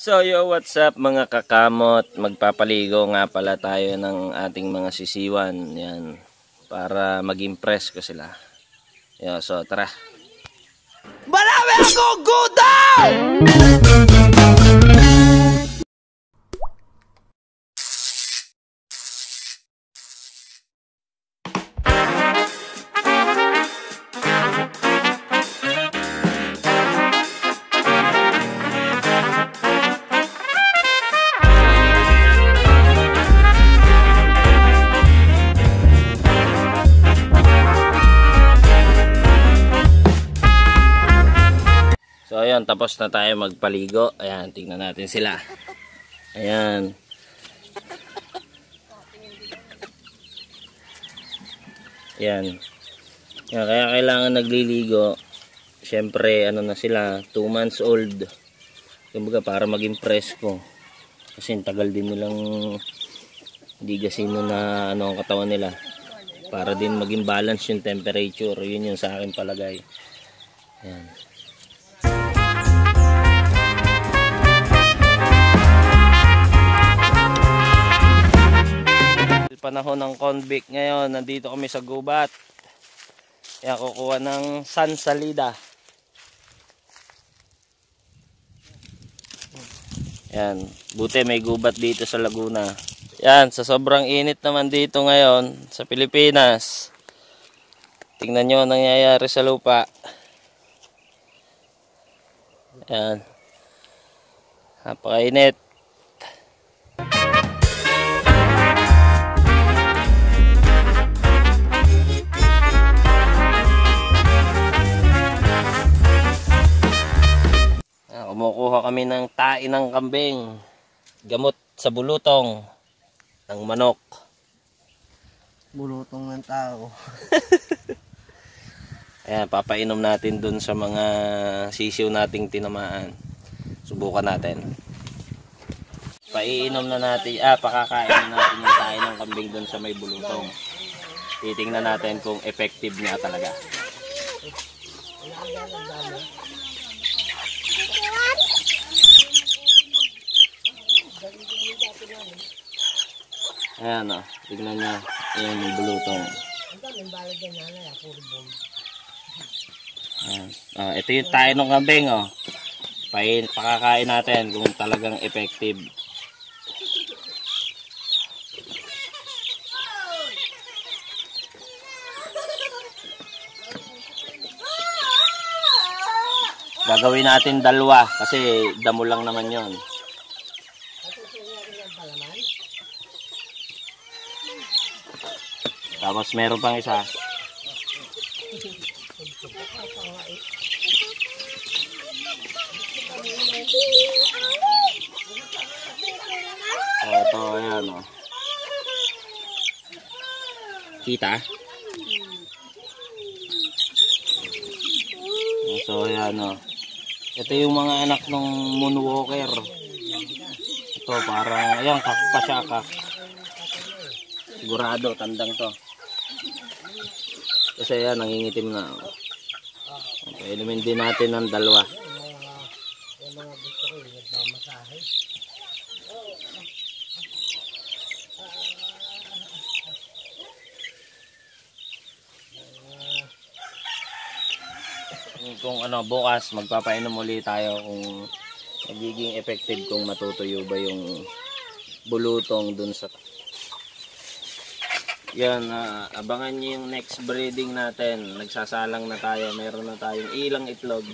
So yo, what's up mga kakamot? Magpapaligo nga pala tayo ng ating mga sisiwan. Yan. Para mag-impress ko sila. Yo, so tara. Marami akong guto! So ayun, tapos na tayo magpaligo. Ayan, tingnan natin sila. Ayan. Ayan. Ayan, kaya kailangan nagliligo. Siyempre, ano na sila, 2 months old. Kumbaga, para maging presko. Kasi tagal din nilang hindi gasino na ano ang katawan nila. Para din maging balance yung temperature. Yun yung sa akin palagay. Ayan. Panahon ng convict ngayon. Nandito kami sa gubat. Kaya kukuha ng sansalida yan. Buti may gubat dito sa Laguna. Yan sa sobrang init naman dito ngayon sa Pilipinas. Tingnan nyo ang nangyayari sa lupa. Yan. Napakainit kami ng tae ng kambing. Gamot sa bulutong ng manok. Bulutong ng tao. Ayan, papainom natin dun sa mga sisiw nating tinamaan. Subukan natin. Paiinom na natin, ah, pakakain na natin yung tae ng kambing dun sa may bulutong. Titingnan natin kung effective nga talaga. Ayan o, tignan nyo. Ayan yung bulutong. Ayan. Ah, ito yung tayo ng kambing oh. Pain, pakakain natin kung talagang effective. Gagawin natin dalawa kasi damo lang naman yon. Tapos meron pang isa. Oh, ito, ayan o. Kita? So, ayan o. Ito yung mga anak ng moonwalker. Ito, parang, ayan, pasyakak. Sigurado, tandang to. Kasi ayan, nangingitim na. Okay, inumin din natin ng dalawa. Kung ano, bukas magpapainom ulit tayo kung magiging effective kung matutuyo ba yung bulutong dun sa yan, ah, abangan nyo yung next breeding natin. Nagsasalang na tayo. Meron na tayong ilang itlog.